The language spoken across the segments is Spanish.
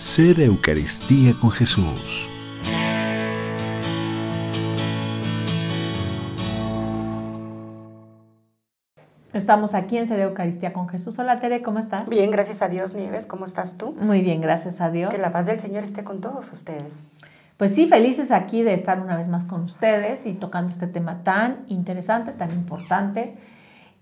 Ser Eucaristía con Jesús. Estamos aquí en Ser Eucaristía con Jesús. Hola Tere, ¿cómo estás? Bien, gracias a Dios, Nieves. ¿Cómo estás tú? Muy bien, gracias a Dios. Que la paz del Señor esté con todos ustedes. Pues sí, felices aquí de estar una vez más con ustedes y tocando este tema tan interesante, tan importante,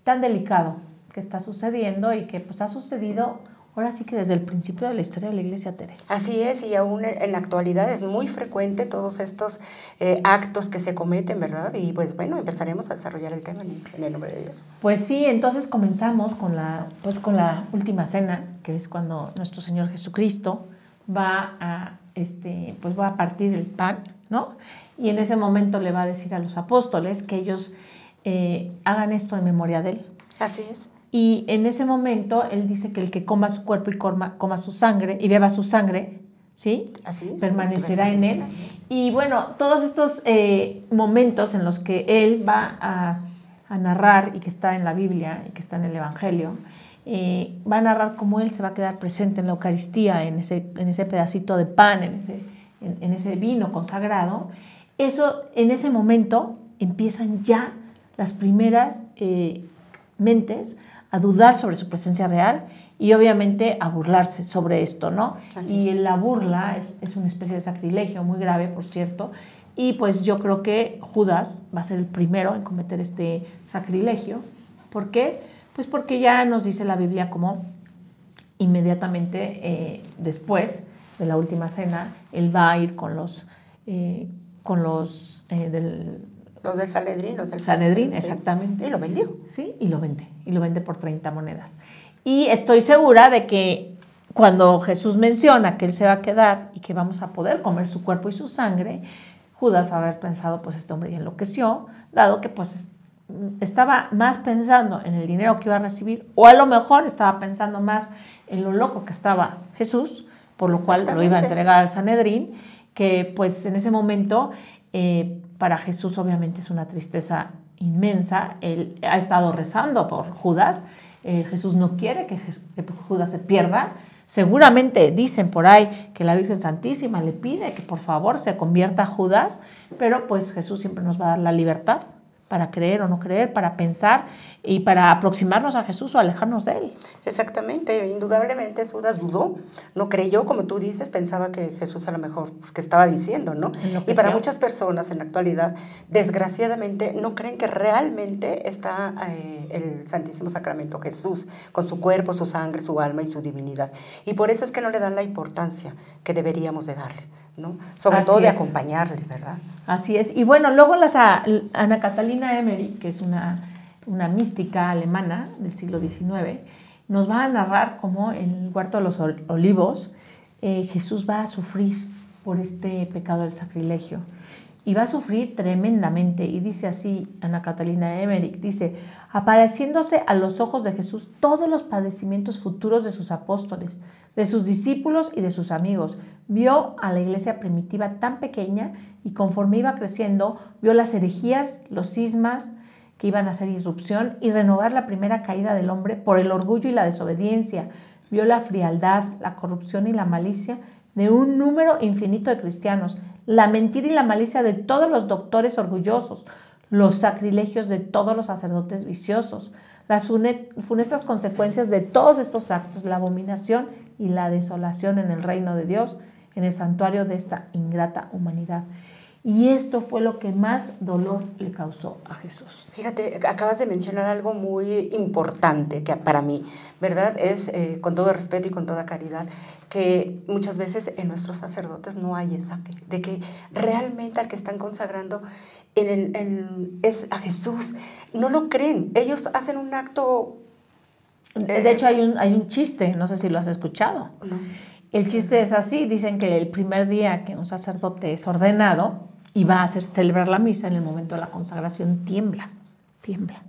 tan delicado que está sucediendo y que pues ha sucedido ahora sí que desde el principio de la historia de la Iglesia Tere. Así es, y aún en la actualidad es muy frecuente todos estos eh, actos que se cometen, ¿verdad? Y pues bueno, empezaremos a desarrollar el tema en el nombre de Dios. Pues sí, entonces comenzamos con la, pues con la última cena, que es cuando nuestro Señor Jesucristo va a, este, pues va a partir el pan, ¿no? Y en ese momento le va a decir a los apóstoles que ellos eh, hagan esto en memoria de él. Así es. Y en ese momento él dice que el que coma su cuerpo y coma, coma su sangre y beba su sangre, ¿sí? Así es, permanecerá en él. Y bueno, todos estos eh, momentos en los que él va a, a, narrar y que está en la Biblia y que está en el Evangelio, eh, va a narrar cómo él se va a quedar presente en la Eucaristía, en ese, en ese pedacito de pan, en ese, en, ese vino consagrado. Eso, en ese momento, empiezan ya las primeras eh, mentes a dudar sobre su presencia real y obviamente a burlarse sobre esto, ¿no? y la burla es, es, una especie de sacrilegio muy grave, por cierto, y pues yo creo que Judas va a ser el primero en cometer este sacrilegio. ¿Por qué? Pues porque ya nos dice la Biblia como inmediatamente eh, después de la última cena, él va a ir con los, eh, con los eh, del los del Sanedrín, los del Sanedrín, exactamente. Y lo vendió. Sí, y lo vende. Y lo vende por 30 monedas. Y estoy segura de que cuando Jesús menciona que Él se va a quedar y que vamos a poder comer su cuerpo y su sangre, Judas haber pensado, pues este hombre ya enloqueció, dado que pues estaba más pensando en el dinero que iba a recibir, o a lo mejor estaba pensando más en lo loco que estaba Jesús, por lo cual lo iba a entregar al Sanedrín, que pues en ese momento eh, para Jesús obviamente es una tristeza inmensa. Él ha estado rezando por Judas. Eh, Jesús no quiere que, Judas se pierda. Seguramente dicen por ahí que la Virgen Santísima le pide que por favor se convierta a Judas, pero pues Jesús siempre nos va a dar la libertad para creer o no creer, para pensar y para aproximarnos a Jesús o alejarnos de Él. Exactamente, indudablemente Judas dudó, no creyó, como tú dices, pensaba que Jesús a lo mejor, pues, que estaba diciendo, ¿no? Y para muchas personas en la actualidad, desgraciadamente, no creen que realmente está eh, el Santísimo Sacramento Jesús, con su cuerpo, su sangre, su alma y su divinidad. Y por eso es que no le dan la importancia que deberíamos de darle. Sobre todo de acompañarle, ¿verdad? Así es. Y bueno, luego las, Ana Catalina Emery, que es una, una mística alemana del siglo XIX, nos va a narrar cómo en el huerto de los olivos eh, Jesús va a sufrir por este pecado del sacrilegio. Y va a sufrir tremendamente. Y dice así Ana Catalina Emmerich, dice, apareciéndose a los ojos de Jesús todos los padecimientos futuros de sus apóstoles, de sus discípulos y de sus amigos. Vio a la iglesia primitiva tan pequeña y conforme iba creciendo, vio las herejías, los cismas que iban a hacer irrupción y renovar la primera caída del hombre por el orgullo y la desobediencia. Vio la frialdad, la corrupción y la malicia de un número infinito de cristianos, la mentira y la malicia de todos los doctores orgullosos, los sacrilegios de todos los sacerdotes viciosos, las funestas consecuencias de todos estos actos, la abominación y la desolación en el reino de Dios, en el santuario de esta ingrata humanidad. Y esto fue lo que más dolor le causó a Jesús. Fíjate, acabas de mencionar algo muy importante que para mí, ¿verdad? Es, eh, con todo respeto y con toda caridad, que muchas veces en nuestros sacerdotes no hay esa fe, de que realmente al que están consagrando en el, es a Jesús. No lo creen, ellos hacen un acto... de hecho, hay un, hay un chiste, no sé si lo has escuchado. El chiste es así, dicen que el primer día que un sacerdote es ordenado y va a hacer celebrar la misa en el momento de la consagración, tiembla, tiembla.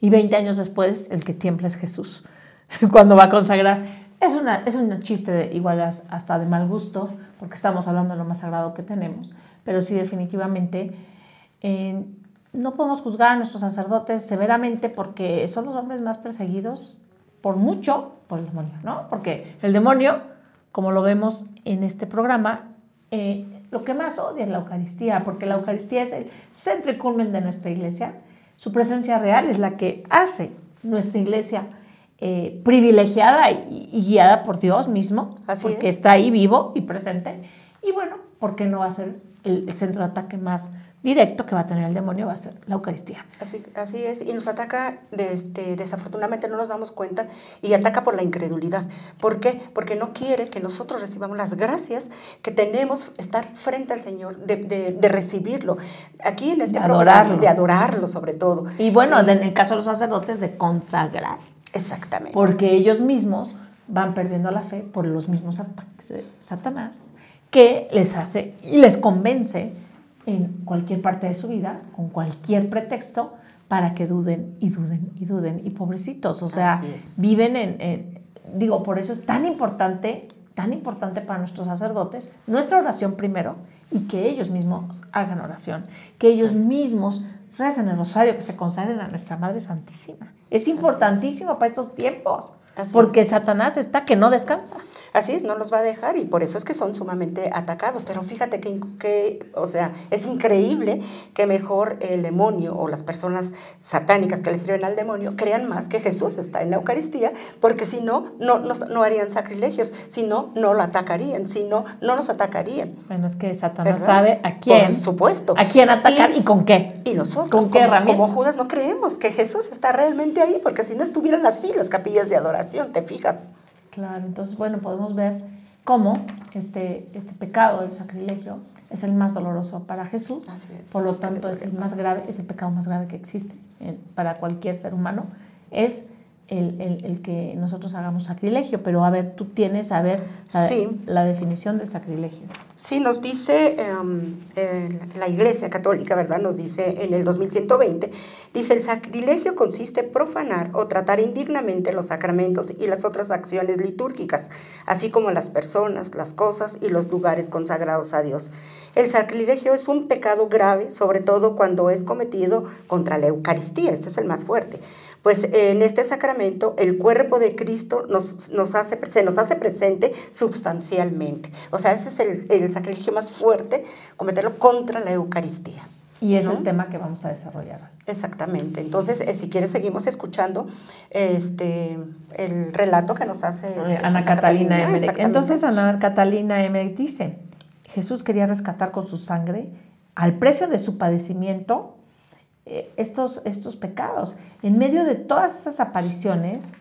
Y 20 años después, el que tiembla es Jesús, cuando va a consagrar. Es, una, es un chiste igual hasta de mal gusto, porque estamos hablando de lo más sagrado que tenemos, pero sí definitivamente eh, no podemos juzgar a nuestros sacerdotes severamente porque son los hombres más perseguidos por mucho por el demonio, ¿no? Porque el demonio como lo vemos en este programa, eh, lo que más odia es la Eucaristía, porque la Eucaristía es el centro y culmen de nuestra iglesia. Su presencia real es la que hace nuestra iglesia eh, privilegiada y, guiada por Dios mismo, porque está ahí vivo y presente. Y bueno, ¿por qué no va a ser el centro de ataque más directo que va a tener el demonio va a ser la Eucaristía. Así, así es, y nos ataca, este, desafortunadamente no nos damos cuenta, y ataca por la incredulidad. ¿Por qué? Porque no quiere que nosotros recibamos las gracias que tenemos estar frente al Señor, de, de, recibirlo. Aquí en este de adorarlo. de adorarlo sobre todo. Y bueno, en el caso de los sacerdotes, de consagrar. Exactamente. Porque ellos mismos van perdiendo la fe por los mismos ataques de Satanás, que les hace y les convence en cualquier parte de su vida, con cualquier pretexto, para que duden y duden y duden. Y pobrecitos, o sea, viven en, Digo, por eso es tan importante, tan importante para nuestros sacerdotes, nuestra oración primero, y que ellos mismos hagan oración, que ellos mismos recen el rosario, que se consagren a nuestra Madre Santísima. Es importantísimo para estos tiempos porque Satanás está que no descansa. Así es, no los va a dejar y por eso es que son sumamente atacados. Pero fíjate que, que, o sea, es increíble que mejor el demonio o las personas satánicas que le sirven al demonio crean más que Jesús está en la Eucaristía, porque si no, no, no, harían sacrilegios, si no, no lo atacarían, si no, no nos atacarían. Bueno, es que Satanás sabe a quién. Por supuesto. A quién atacar y, con qué. Y nosotros, ¿Con qué como, como Judas, no creemos que Jesús está realmente ahí, porque si no estuvieran así las capillas de adoración ¿te fijas? Claro, entonces, bueno, podemos ver cómo este, este pecado del sacrilegio es el más doloroso para Jesús. Así es. Por lo tanto, es el más grave, es el pecado más grave que existe para cualquier ser humano. Es el, que nosotros hagamos sacrilegio, pero a ver, tú tienes a ver la, la definición del sacrilegio. Sí, nos dice em, la Iglesia Católica, ¿verdad? Nos dice en el 2120, dice, el sacrilegio consiste en profanar o tratar indignamente los sacramentos y las otras acciones litúrgicas, así como las personas, las cosas y los lugares consagrados a Dios. El sacrilegio es un pecado grave, sobre todo cuando es cometido contra la Eucaristía, este es el más fuerte pues en este sacramento el cuerpo de Cristo nos, nos hace, se nos hace presente sustancialmente. O sea, ese es el, sacrilegio más fuerte, cometerlo contra la Eucaristía. Y es el tema que vamos a desarrollar. Exactamente. Entonces, eh, si quieres, seguimos escuchando este, el relato que nos hace este, Ana Catalina, Catalina Entonces, Ana Catalina Emmerich dice, Jesús quería rescatar con su sangre, al precio de su padecimiento, estos, estos pecados. En medio de todas esas apariciones,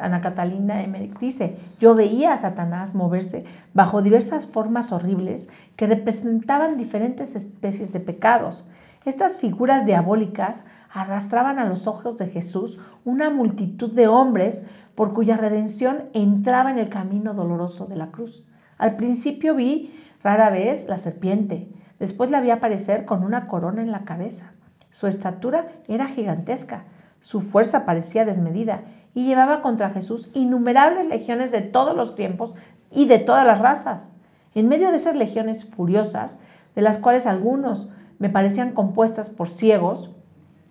Ana Catalina Emmerich dice, yo veía a Satanás moverse bajo diversas formas horribles que representaban diferentes especies de pecados. Estas figuras diabólicas arrastraban a los ojos de Jesús una multitud de hombres por cuya redención entraba en el camino doloroso de la cruz. Al principio vi rara vez la serpiente, después la vi aparecer con una corona en la cabeza. Su estatura era gigantesca, su fuerza parecía desmedida y llevaba contra Jesús innumerables legiones de todos los tiempos y de todas las razas. En medio de esas legiones furiosas, de las cuales algunos me parecían compuestas por ciegos,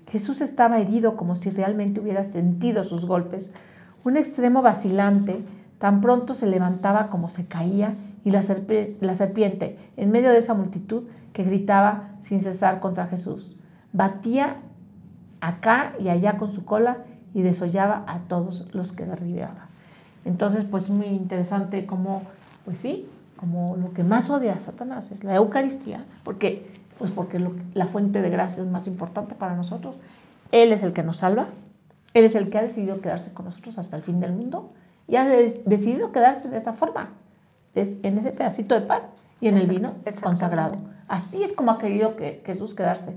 Jesús estaba herido como si realmente hubiera sentido sus golpes. Un extremo vacilante tan pronto se levantaba como se caía y la, serpiente, en medio de esa multitud que gritaba sin cesar contra Jesús batía acá y allá con su cola y desollaba a todos los que derribaba. Entonces, pues muy interesante como, pues sí, como lo que más odia a Satanás es la Eucaristía, porque, pues porque la fuente de gracia es más importante para nosotros. Él es el que nos salva, Él es el que ha decidido quedarse con nosotros hasta el fin del mundo y ha decidido quedarse de esa forma, en ese pedacito de pan y en el vino consagrado. Así es como ha querido que Jesús quedarse.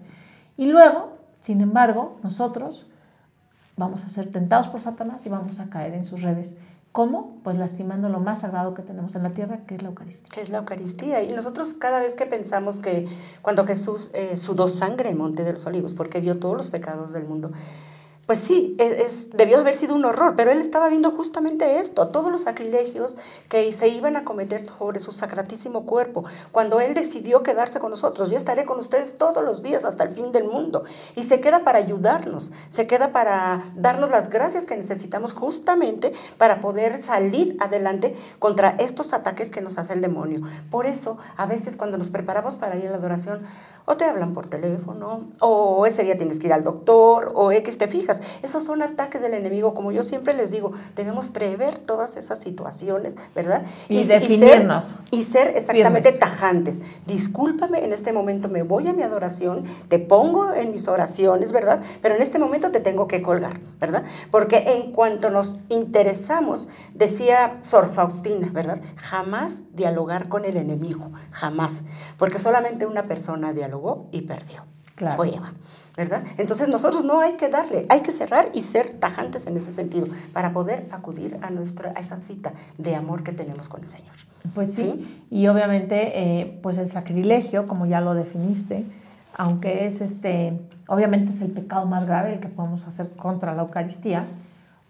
Y luego, sin embargo, nosotros vamos a ser tentados por Satanás y vamos a caer en sus redes. ¿Cómo? Pues lastimando lo más sagrado que tenemos en la tierra, que es la Eucaristía. Que es la Eucaristía. Y nosotros cada vez que pensamos que cuando Jesús eh, sudó sangre en Monte de los Olivos, porque vio todos los pecados del mundo, pues sí, es, debió haber sido un horror, pero él estaba viendo justamente esto, todos los sacrilegios que se iban a cometer sobre su sacratísimo cuerpo. Cuando él decidió quedarse con nosotros, yo estaré con ustedes todos los días hasta el fin del mundo. Y se queda para ayudarnos, se queda para darnos las gracias que necesitamos justamente para poder salir adelante contra estos ataques que nos hace el demonio. Por eso, a veces cuando nos preparamos para ir a la adoración, o te hablan por teléfono, o ese día tienes que ir al doctor, o X te fijas esos son ataques del enemigo. Como yo siempre les digo, debemos prever todas esas situaciones, ¿verdad? Y, definirnos. y ser exactamente tajantes. Discúlpame, en este momento me voy a mi adoración, te pongo en mis oraciones, ¿verdad? Pero en este momento te tengo que colgar, ¿verdad? Porque en cuanto nos interesamos, decía Sor Faustina, ¿verdad? Jamás dialogar con el enemigo, jamás. Porque solamente una persona dialogó y perdió. Claro. Eva. ¿verdad? Entonces nosotros no hay que darle, hay que cerrar y ser tajantes en ese sentido para poder acudir a, nuestra, a esa cita de amor que tenemos con el Señor. Pues sí, y obviamente eh, pues el sacrilegio, como ya lo definiste, aunque es este, obviamente es el pecado más grave el que podemos hacer contra la Eucaristía,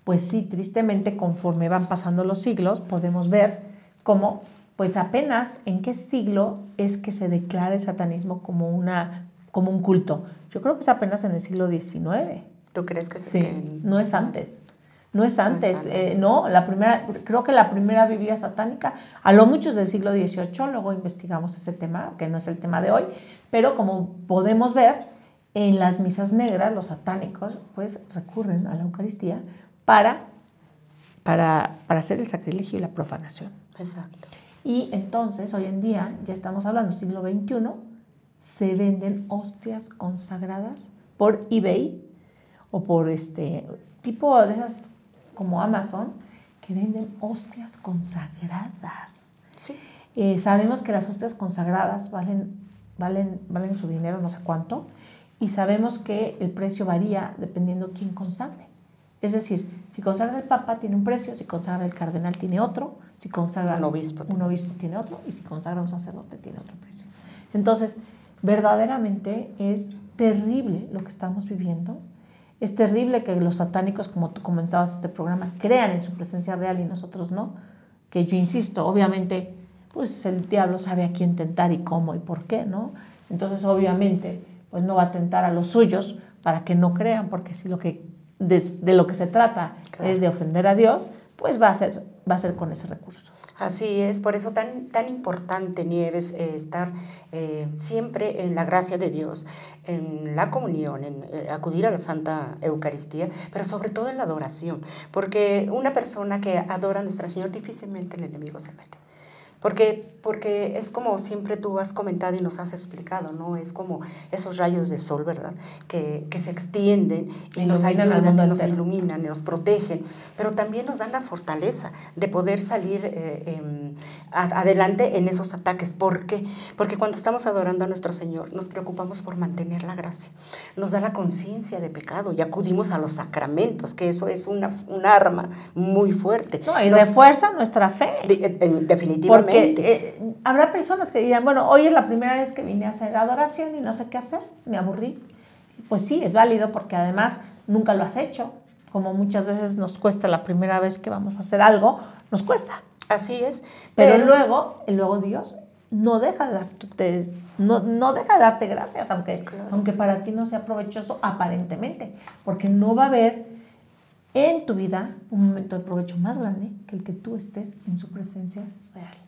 pues sí, tristemente conforme van pasando los siglos podemos ver cómo pues apenas en qué siglo es que se declara el satanismo como, una, como un culto. Yo creo que es apenas en el siglo XIX. ¿Tú crees que sí? no es antes. No es antes, no, eh, la primera, creo que la primera Biblia satánica, a lo muchos del siglo XVIII, luego investigamos ese tema, que no es el tema de hoy, pero como podemos ver, en las misas negras los satánicos pues recurren a la Eucaristía para, para, para hacer el sacrilegio y la profanación. Exacto. Y entonces, hoy en día, ya estamos hablando siglo XXI, se venden hostias consagradas por eBay o por este tipo de esas como Amazon que venden hostias consagradas. Sí. Eh, sabemos que las hostias consagradas valen, valen, valen su dinero, no sé cuánto, y sabemos que el precio varía dependiendo quién consagre. Es decir, si consagra el Papa tiene un precio, si consagra el cardenal tiene otro, si consagra un obispo, un obispo tiene otro, y si consagra un sacerdote tiene otro precio. Entonces, verdaderamente es terrible lo que estamos viviendo. Es terrible que los satánicos, como tú comenzabas este programa, crean en su presencia real y nosotros no. Que yo insisto, obviamente, pues el diablo sabe a quién tentar y cómo y por qué, ¿no? Entonces, obviamente, pues no va a tentar a los suyos para que no crean, porque si lo que de, lo que se trata es de ofender a Dios, pues va a ser, va a ser con ese recurso. Así es, por eso tan, tan importante, Nieves, eh, estar eh, siempre en la gracia de Dios, en la comunión, en eh, acudir a la Santa Eucaristía, pero sobre todo en la adoración, porque una persona que adora a nuestro Señor difícilmente el enemigo se mete. Porque, porque es como siempre tú has comentado y nos has explicado, ¿no? Es como esos rayos de sol, ¿verdad? Que, que se extienden y nos ayudan, nos iluminan, nos protegen, pero también nos dan la fortaleza de poder salir eh, em, adelante en esos ataques. ¿Por qué? Porque cuando estamos adorando a nuestro Señor nos preocupamos por mantener la gracia. Nos da la conciencia de pecado y acudimos a los sacramentos, que eso es una, un arma muy fuerte. No, y refuerza nuestra fe. definitivamente. Eh, habrá personas que digan, bueno, hoy es la primera vez que vine a hacer adoración y no sé qué hacer, me aburrí. Pues sí, es válido porque además nunca lo has hecho. Como muchas veces nos cuesta la primera vez que vamos a hacer algo, nos cuesta. Así es. Pero, luego, luego Dios no deja de darte, no, no deja de darte gracias, aunque, aunque para ti no sea provechoso aparentemente, porque no va a haber en tu vida un momento de provecho más grande que el que tú estés en su presencia real.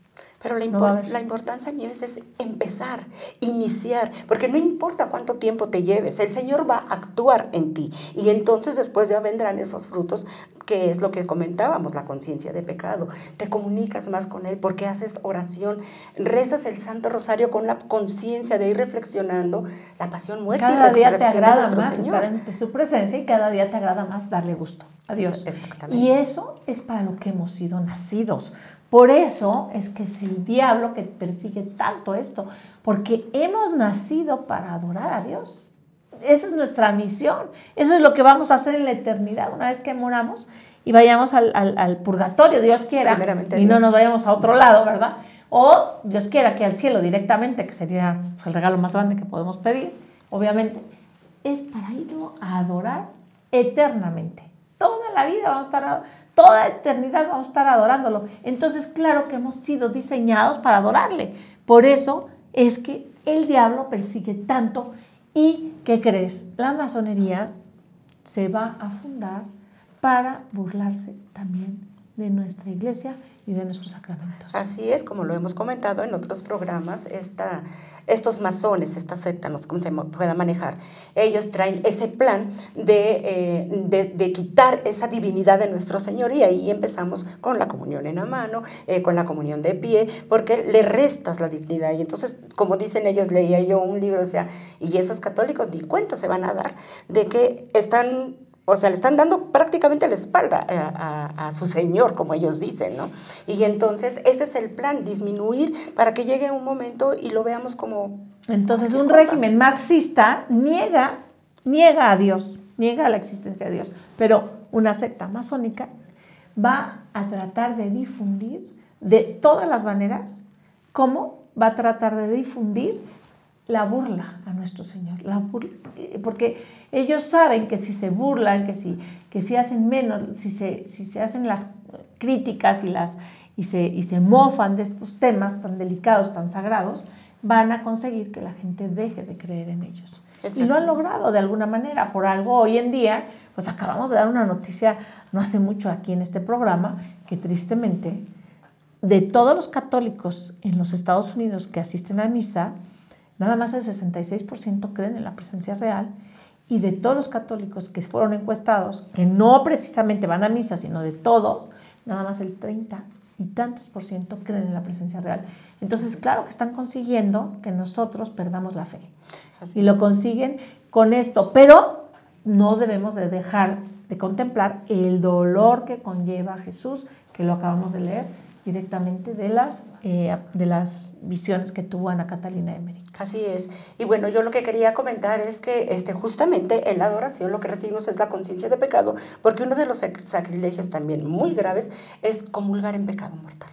Pero la, la, importancia, Nieves, es empezar, iniciar, porque no importa cuánto tiempo te lleves, el Señor va a actuar en ti. Y entonces después ya vendrán esos frutos, que es lo que comentábamos, la conciencia de pecado. Te comunicas más con Él porque haces oración, rezas el Santo Rosario con la conciencia de ir reflexionando la pasión, muerte cada y día te agrada más estar en su presencia y cada día te agrada más darle gusto a Dios. Exactamente. Y eso es para lo que hemos sido nacidos. Por eso es que es el diablo que persigue tanto esto, porque hemos nacido para adorar a Dios. Esa es nuestra misión. Eso es lo que vamos a hacer en la eternidad una vez que moramos y vayamos al, purgatorio, Dios quiera, y no nos vayamos a otro lado, ¿verdad? O Dios quiera que al cielo directamente, que sería pues, el regalo más grande que podemos pedir, obviamente, es para ir a adorar eternamente. Toda la vida vamos a estar, toda eternidad vamos a estar adorándolo. Entonces, claro que hemos sido diseñados para adorarle. Por eso es que el diablo persigue tanto y, ¿qué crees? La masonería se va a fundar para burlarse también de nuestra iglesia y de nuestros sacramentos. Así es, como lo hemos comentado en otros programas, esta, estos masones, esta secta, no sé cómo se pueda manejar, ellos traen ese plan de, eh, de, quitar esa divinidad de nuestro Señor y ahí empezamos con la comunión en la mano, eh, con la comunión de pie, porque le restas la dignidad. Y entonces, como dicen ellos, leía yo un libro, o sea, y esos católicos ni cuenta se van a dar de que están o sea, le están dando prácticamente la espalda eh, a, su Señor, como ellos dicen, ¿no? Y entonces ese es el plan, disminuir para que llegue un momento y lo veamos como... Entonces un régimen marxista niega, niega a Dios, niega la existencia de Dios, pero una secta masónica va a tratar de difundir de todas las maneras, ¿cómo va a tratar de difundir la burla a nuestro Señor, la porque ellos saben que si se burlan, que si, que si hacen menos, si se, si se hacen las críticas y, las, y, se, y se mofan de estos temas tan delicados, tan sagrados, van a conseguir que la gente deje de creer en ellos. Y lo han logrado de alguna manera, por algo hoy en día, pues acabamos de dar una noticia no hace mucho aquí en este programa, que tristemente de todos los católicos en los Estados Unidos que asisten a misa, Nada más el 66% creen en la presencia real y de todos los católicos que fueron encuestados, que no precisamente van a misa, sino de todos, nada más el 30 y tantos por ciento creen en la presencia real. Entonces, claro que están consiguiendo que nosotros perdamos la fe. Y lo consiguen con esto, pero no debemos de dejar de contemplar el dolor que conlleva Jesús, que lo acabamos de leer, directamente de las, eh, de las visiones que tuvo Ana Catalina Emery. Así es. Y bueno, yo lo que quería comentar es que este, justamente en la adoración lo que recibimos es la conciencia de pecado, porque uno de los sacrilegios también muy graves es comulgar en pecado mortal.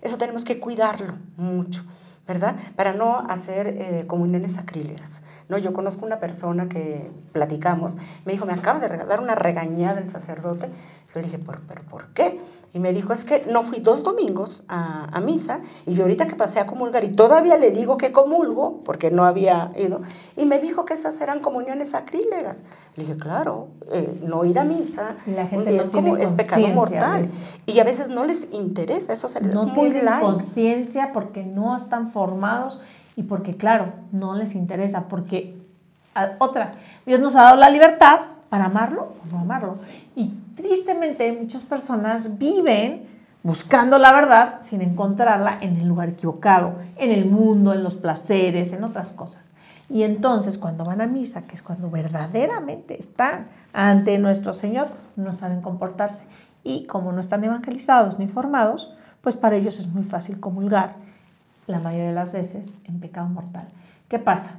Eso tenemos que cuidarlo mucho. ¿verdad? Para no hacer eh, comuniones sacrílegas. ¿no? Yo conozco una persona que platicamos, me dijo, me acaba de dar una regañada el sacerdote yo le dije, ¿pero, pero por qué? Y me dijo, es que no fui dos domingos a, a, misa y yo ahorita que pasé a comulgar y todavía le digo que comulgo porque no había ido. Y me dijo que esas eran comuniones sacrílegas. Le dije, claro, eh, no ir a misa la gente no es, como, es pecado mortal. Y a veces no les interesa, eso se les no es muy tienen conciencia porque no están formados y porque, claro, no les interesa. Porque, otra, Dios nos ha dado la libertad para amarlo o no amarlo. Y tristemente muchas personas viven buscando la verdad sin encontrarla en el lugar equivocado, en el mundo, en los placeres, en otras cosas. Y entonces cuando van a misa, que es cuando verdaderamente están ante nuestro Señor, no saben comportarse. Y como no están evangelizados ni formados, pues para ellos es muy fácil comulgar la mayoría de las veces en pecado mortal. ¿Qué pasa?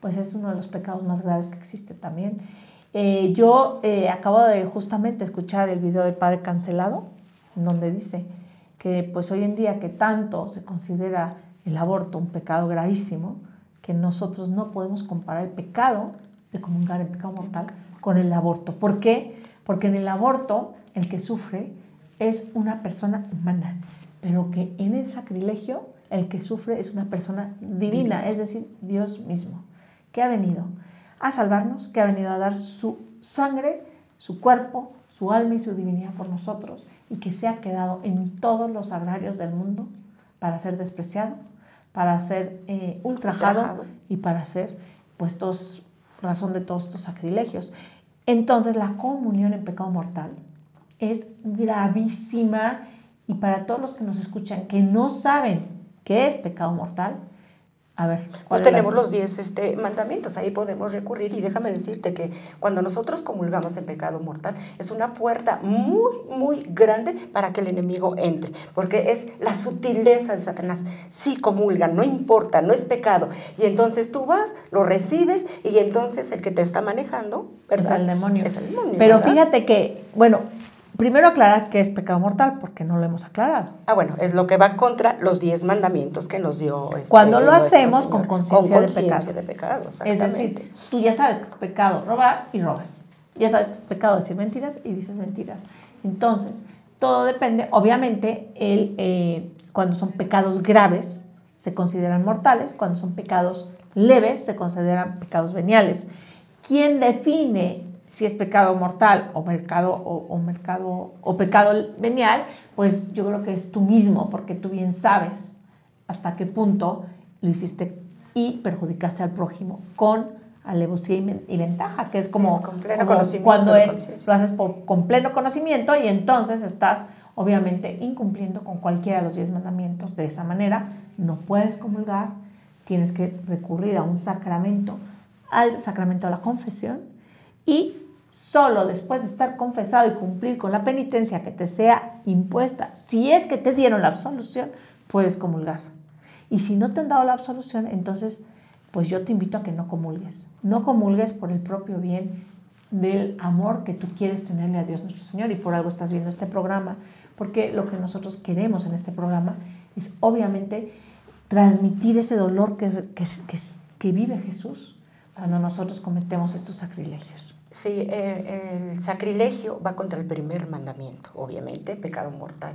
Pues es uno de los pecados más graves que existe también eh, yo eh, acabo de justamente escuchar el video del Padre Cancelado, donde dice que pues hoy en día que tanto se considera el aborto un pecado gravísimo, que nosotros no podemos comparar el pecado de comunicar el pecado mortal con el aborto. ¿Por qué? Porque en el aborto el que sufre es una persona humana, pero que en el sacrilegio el que sufre es una persona divina, es decir, Dios mismo, que ha venido a salvarnos, que ha venido a dar su sangre, su cuerpo, su alma y su divinidad por nosotros y que se ha quedado en todos los agrarios del mundo para ser despreciado, para ser eh, ultrajado, y para ser puestos razón de todos estos sacrilegios. Entonces la comunión en pecado mortal es gravísima y para todos los que nos escuchan que no saben qué es pecado mortal, a ver, pues tenemos los 10 este, mandamientos, ahí podemos recurrir y déjame decirte que cuando nosotros comulgamos en pecado mortal es una puerta muy, muy grande para que el enemigo entre, porque es la sutileza de Satanás. Sí comulgan, no importa, no es pecado. Y entonces tú vas, lo recibes y entonces el que te está manejando, ¿verdad? Es el demonio. Es el demonio. Pero fíjate que, bueno, Primero aclarar qué es pecado mortal, porque no lo hemos aclarado. Ah, bueno, es lo que va contra los diez mandamientos que nos dio. Este, Cuando lo hacemos con conciencia de pecado. es decir, tú ya sabes que es pecado robar y robas. Ya sabes que es pecado decir mentiras y dices mentiras. Entonces, todo depende, obviamente, el, eh, cuando son pecados graves se consideran mortales, cuando son pecados leves se consideran pecados veniales. ¿Quién define si es pecado mortal o, mercado, o, mercado, o pecado venial? Pues yo creo que es tú mismo, porque tú bien sabes hasta qué punto lo hiciste y perjudicaste al prójimo con alevosía y, ventaja, que es como, cuando es, lo haces con pleno conocimiento y entonces estás obviamente incumpliendo con cualquiera de los diez mandamientos. De esa manera no puedes comulgar, tienes que recurrir a un sacramento, al sacramento de la confesión y solo después de estar confesado y cumplir con la penitencia que te sea impuesta, si es que te dieron la absolución, puedes comulgar. Y si no te han dado la absolución, entonces pues yo te invito a que no comulgues. No comulgues por el propio bien del amor que tú quieres tenerle a Dios nuestro Señor y por algo estás viendo este programa, porque lo que nosotros queremos en este programa es obviamente transmitir ese dolor que, que, que, vive Jesús cuando nosotros cometemos estos sacrilegios. Sí, eh, el sacrilegio va contra el primer mandamiento, obviamente, pecado mortal.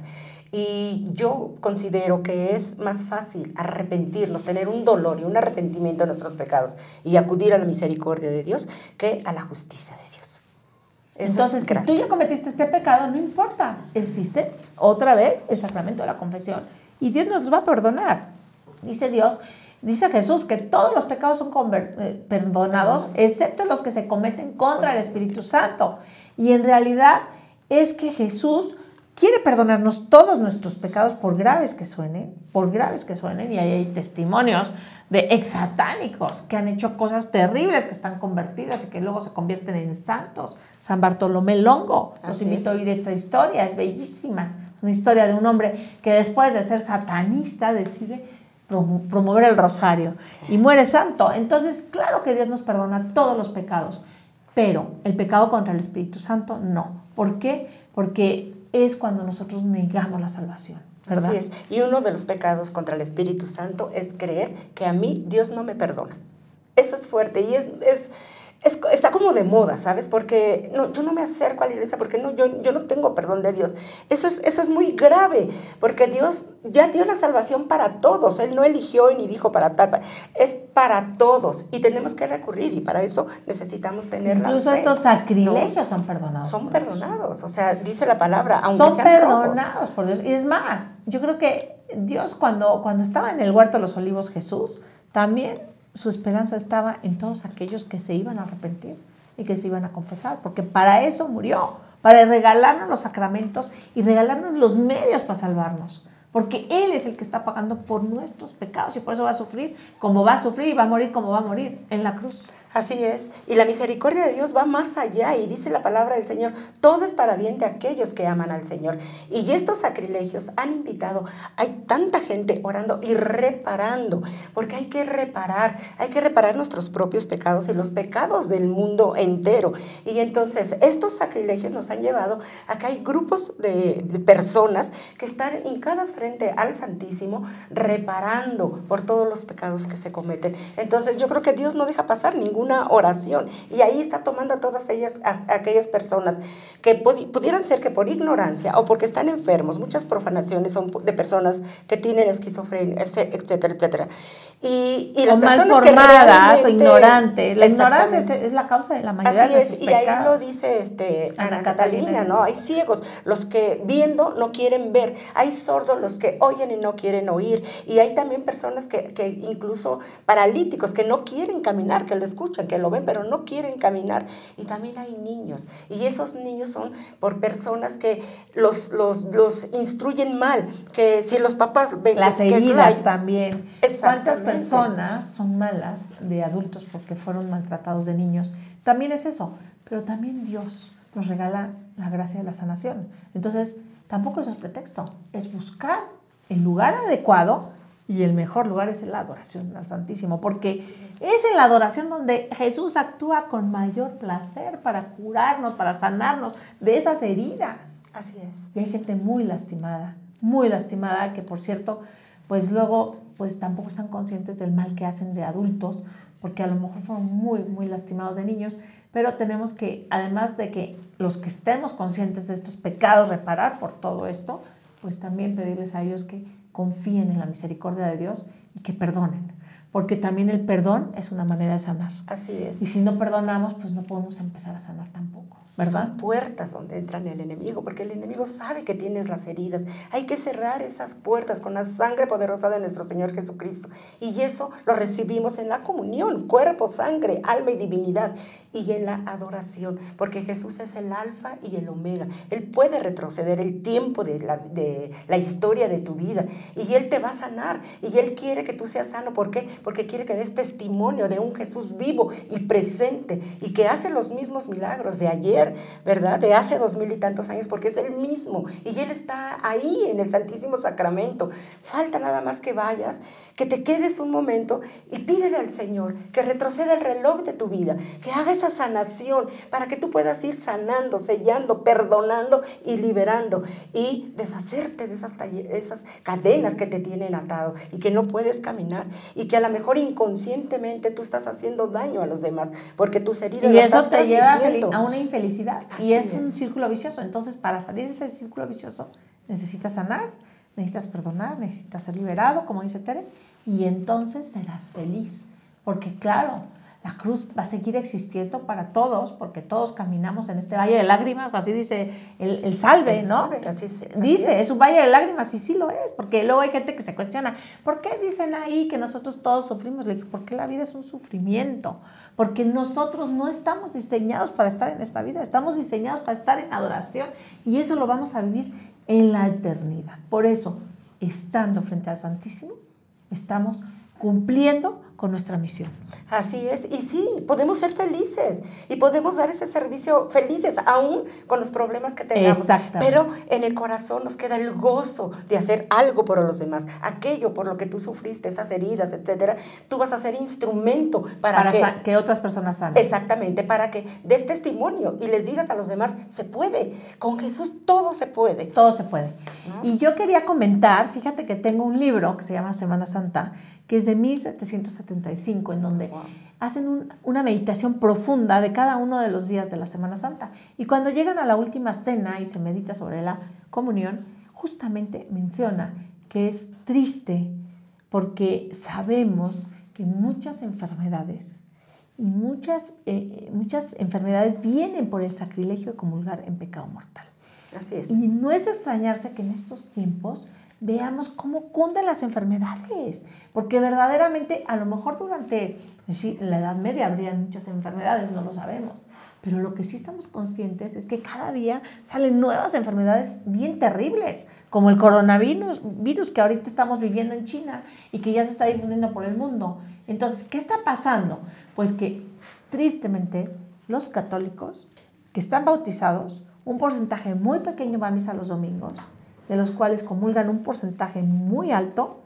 Y yo considero que es más fácil arrepentirnos, tener un dolor y un arrepentimiento de nuestros pecados y acudir a la misericordia de Dios que a la justicia de Dios. Entonces, si tú ya cometiste este pecado, no importa, existe otra vez el sacramento de la confesión y Dios nos va a perdonar. Dice Dios, dice Jesús que todos los pecados son eh, perdonados, excepto los que se cometen contra el Espíritu Santo. Y en realidad es que Jesús quiere perdonarnos todos nuestros pecados por graves que suenen, por graves que suenen, y ahí hay testimonios de exsatánicos que han hecho cosas terribles, que están convertidos y que luego se convierten en santos. San Bartolomé Longo, los invito a oír esta historia, es bellísima. Una historia de un hombre que después de ser satanista decide promover el rosario y muere santo. Entonces, claro que Dios nos perdona todos los pecados, pero el pecado contra el Espíritu Santo no. ¿Por qué? Porque es cuando nosotros negamos la salvación. ¿verdad? Así es. Y uno de los pecados contra el Espíritu Santo es creer que a mí Dios no me perdona. Eso es fuerte y es, es está como de moda, ¿sabes? Porque no, yo no me acerco a la iglesia porque no, yo, yo no tengo perdón de Dios. Eso es, eso es muy grave, porque Dios ya dio la salvación para todos. Él no eligió y ni dijo para tal. Es para todos y tenemos que recurrir y para eso necesitamos tener Incluso estos sacrilegios son perdonados. Son perdonados, o sea, dice la palabra, aunque son perdonados por Dios. Y es más, yo creo que Dios cuando, cuando estaba en el huerto de los olivos Jesús, también su esperanza estaba en todos aquellos que se iban a arrepentir y que se iban a confesar, porque para eso murió, para regalarnos los sacramentos y regalarnos los medios para salvarnos, porque Él es el que está pagando por nuestros pecados y por eso va a sufrir como va a sufrir y va a morir como va a morir en la cruz. Así es. Y la misericordia de Dios va más allá y dice la palabra del Señor, todo es para bien de aquellos que aman al Señor. Y estos sacrilegios han invitado, hay tanta gente orando y reparando, porque hay que reparar, hay que reparar nuestros propios pecados y los pecados del mundo entero. Y entonces estos sacrilegios nos han llevado a que hay grupos de, personas que están hincadas frente al Santísimo reparando por todos los pecados que se cometen. Entonces yo creo que Dios no deja pasar ningún una oración. Y ahí está tomando a todas ellas, aquellas personas que pudieran ser que por ignorancia o porque están enfermos, muchas profanaciones son de personas que tienen esquizofrenia, etcétera, etcétera. Y, y las o personas mal formadas o ignorantes. La ignorancia es, la causa de la mayoría Así de es, y ahí lo dice este, Ana, Catalina, ¿no? Hay ciegos, los que viendo no quieren ver. Hay sordos, los que oyen y no quieren oír. Y hay también personas que, que incluso paralíticos, que no quieren caminar, que lo escuchan que lo ven, pero no quieren caminar. Y también hay niños. Y esos niños son por personas que los, los, los instruyen mal, que si los papás ven Las heridas también. ¿Cuántas personas son malas de adultos porque fueron maltratados de niños? También es eso, pero también Dios nos regala la gracia de la sanación. Entonces, tampoco eso es pretexto, es buscar el lugar adecuado y el mejor lugar es la adoración al Santísimo, porque es. en la adoración donde Jesús actúa con mayor placer para curarnos, para sanarnos de esas heridas. Así es. Y hay gente muy lastimada, muy lastimada, que por cierto, pues luego, pues tampoco están conscientes del mal que hacen de adultos, porque a lo mejor fueron muy, muy lastimados de niños, pero tenemos que, además de que los que estemos conscientes de estos pecados, reparar por todo esto, pues también pedirles a ellos que confíen en la misericordia de Dios y que perdonen porque también el perdón es una manera de sanar. Así es. Y si no perdonamos, pues no podemos empezar a sanar tampoco, ¿verdad? Son puertas donde entra el enemigo, porque el enemigo sabe que tienes las heridas. Hay que cerrar esas puertas con la sangre poderosa de nuestro Señor Jesucristo. Y eso lo recibimos en la comunión, cuerpo, sangre, alma y divinidad. Y en la adoración, porque Jesús es el alfa y el omega. Él puede retroceder el tiempo de la, de la historia de tu vida. Y Él te va a sanar. Y Él quiere que tú seas sano. ¿Por qué? Porque quiere que des testimonio de un Jesús vivo y presente y que hace los mismos milagros de ayer, ¿verdad? De hace dos mil y tantos años, porque es el mismo y Él está ahí en el Santísimo Sacramento. Falta nada más que vayas que te quedes un momento y pídele al Señor que retroceda el reloj de tu vida, que haga esa sanación para que tú puedas ir sanando, sellando, perdonando y liberando y deshacerte de esas, esas cadenas que te tienen atado y que no puedes caminar y que a lo mejor inconscientemente tú estás haciendo daño a los demás porque tus heridas y eso te lleva a una infelicidad y es, es un círculo vicioso. Entonces, para salir de ese círculo vicioso, necesitas sanar necesitas perdonar, necesitas ser liberado, como dice Tere, y entonces serás feliz. Porque claro, la cruz va a seguir existiendo para todos, porque todos caminamos en este valle de lágrimas, así dice el, salve, ¿no? así, dice, es. un valle de lágrimas, y sí lo es, porque luego hay gente que se cuestiona, ¿por qué dicen ahí que nosotros todos sufrimos? Le dije, porque la vida es un sufrimiento, porque nosotros no estamos diseñados para estar en esta vida, estamos diseñados para estar en adoración, y eso lo vamos a vivir en la eternidad. Por eso, estando frente al Santísimo, estamos cumpliendo con nuestra misión. Así es, y sí, podemos ser felices y podemos dar ese servicio felices, aún con los problemas que tengamos. Pero en el corazón nos queda el gozo de hacer algo por los demás, aquello por lo que tú sufriste, esas heridas, etcétera. Tú vas a ser instrumento para, que, otras personas sanen. Exactamente, para que des testimonio y les digas a los demás, se puede. Con Jesús todo se puede. Todo se puede. Y yo quería comentar, fíjate que tengo un libro que se llama Semana Santa, que es de 1775, en donde hacen una meditación profunda de cada uno de los días de la Semana Santa. Y cuando llegan a la última cena y se medita sobre la comunión, justamente menciona que es triste porque sabemos que muchas enfermedades y muchas, eh, muchas enfermedades vienen por el sacrilegio de comulgar en pecado mortal. Así es. Y no es extrañarse que en estos tiempos veamos cómo cunden las enfermedades, porque verdaderamente a lo mejor durante la Edad Media habrían muchas enfermedades, no lo sabemos, pero lo que sí estamos conscientes es que cada día salen nuevas enfermedades bien terribles, como el coronavirus virus que ahorita estamos viviendo en China y que ya se está difundiendo por el mundo. Entonces, ¿qué está pasando? Pues que tristemente los católicos que están bautizados, un porcentaje muy pequeño va a misa los domingos, de los cuales comulgan un porcentaje muy alto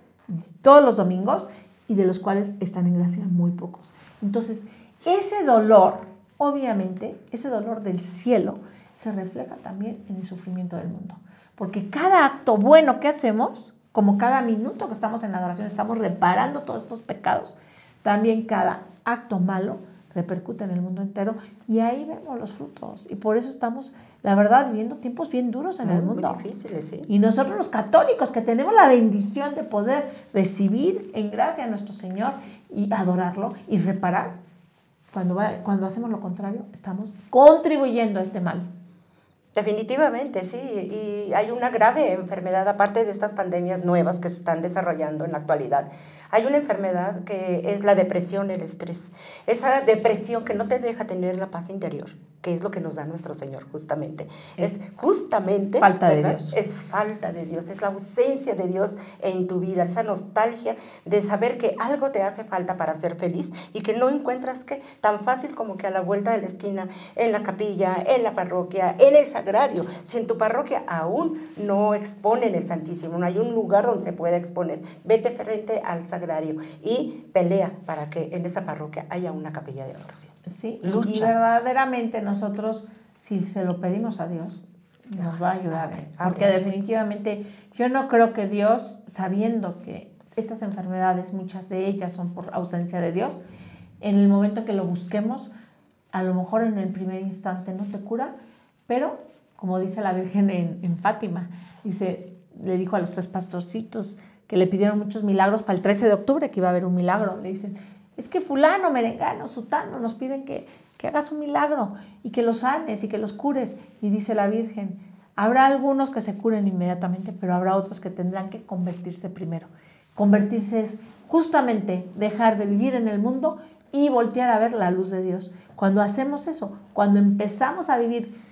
todos los domingos y de los cuales están en gracia muy pocos. Entonces, ese dolor, obviamente, ese dolor del cielo, se refleja también en el sufrimiento del mundo. Porque cada acto bueno que hacemos, como cada minuto que estamos en adoración, estamos reparando todos estos pecados, también cada acto malo repercute en el mundo entero y ahí vemos los frutos. Y por eso estamos, la verdad, viviendo tiempos bien duros en el mundo. Muy difíciles, sí. Y nosotros los católicos que tenemos la bendición de poder recibir en gracia a nuestro Señor y adorarlo y reparar, cuando, cuando hacemos lo contrario, estamos contribuyendo a este mal. Definitivamente, sí. Y hay una grave enfermedad, aparte de estas pandemias nuevas que se están desarrollando en la actualidad. Hay una enfermedad que es la depresión, el estrés. Esa depresión que no te deja tener la paz interior, que es lo que nos da nuestro Señor, justamente. Es, justamente... Falta de Dios. Es falta de Dios, es la ausencia de Dios en tu vida, esa nostalgia de saber que algo te hace falta para ser feliz y que no encuentras que tan fácil como que a la vuelta de la esquina, en la capilla, en la parroquia, en el sagrario. Si en tu parroquia aún no exponen el Santísimo, no hay un lugar donde se pueda exponer, vete frente al sagrario y pelea para que en esa parroquia haya una capilla de oración. Sí, y verdaderamente nosotros, si se lo pedimos a Dios, nos va a ayudar. Porque definitivamente yo no creo que Dios, sabiendo que estas enfermedades, muchas de ellas son por ausencia de Dios, en el momento que lo busquemos, a lo mejor en el primer instante no te cura, pero como dice la Virgen en, en Fátima, dice, le dijo a los tres pastorcitos que le pidieron muchos milagros para el 13 de octubre, que iba a haber un milagro, le dicen, es que fulano, merengano, sutano, nos piden que, que hagas un milagro y que los sanes y que los cures. Y dice la Virgen, habrá algunos que se curen inmediatamente, pero habrá otros que tendrán que convertirse primero. Convertirse es justamente dejar de vivir en el mundo y voltear a ver la luz de Dios. Cuando hacemos eso, cuando empezamos a vivir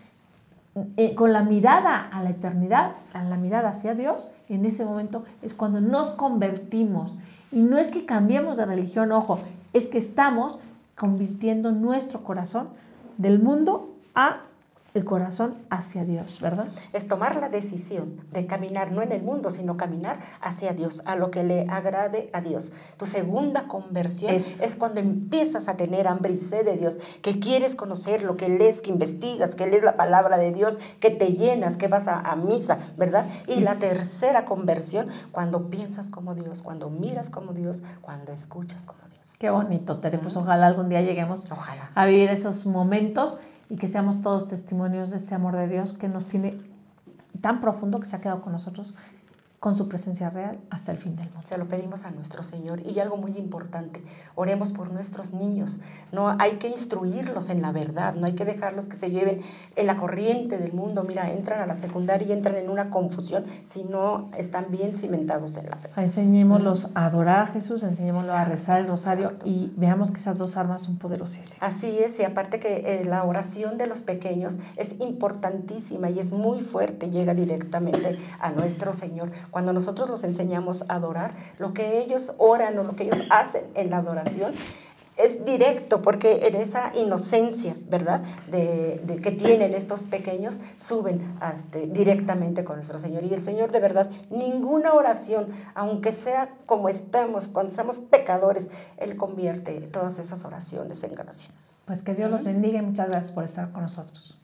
eh, con la mirada a la eternidad, a la mirada hacia Dios, en ese momento es cuando nos convertimos. Y no es que cambiemos de religión, ojo, es que estamos convirtiendo nuestro corazón del mundo a el corazón hacia Dios, ¿verdad? Es tomar la decisión de caminar no en el mundo, sino caminar hacia Dios, a lo que le agrade a Dios. Tu segunda conversión es, cuando empiezas a tener hambre y sed de Dios, que quieres conocer lo que lees, que investigas, que lees la palabra de Dios, que te llenas, que vas a, a misa, ¿verdad? Y la tercera conversión, cuando piensas como Dios, cuando miras como Dios, cuando escuchas como Dios. Qué bonito, Tere. Pues ojalá algún día lleguemos a vivir esos momentos y que seamos todos testimonios de este amor de Dios que nos tiene tan profundo que se ha quedado con nosotros con su presencia real hasta el fin del mundo. Se lo pedimos a nuestro Señor. Y algo muy importante, oremos por nuestros niños. No hay que instruirlos en la verdad, no hay que dejarlos que se lleven en la corriente del mundo. Mira, entran a la secundaria y entran en una confusión si no están bien cimentados en la fe. Enseñémoslos a adorar a Jesús, enseñémoslos a rezar el rosario y veamos que esas dos armas son poderosísimas. Así es, y aparte que eh, la oración de los pequeños es importantísima y es muy fuerte, llega directamente a nuestro Señor cuando nosotros los enseñamos a adorar, lo que ellos oran o lo que ellos hacen en la adoración es directo, porque en esa inocencia, ¿verdad?, de, que tienen estos pequeños, suben este, directamente con nuestro Señor. Y el Señor, de verdad, ninguna oración, aunque sea como estamos, cuando somos pecadores, Él convierte todas esas oraciones en gracia. Pues que Dios los bendiga y muchas gracias por estar con nosotros.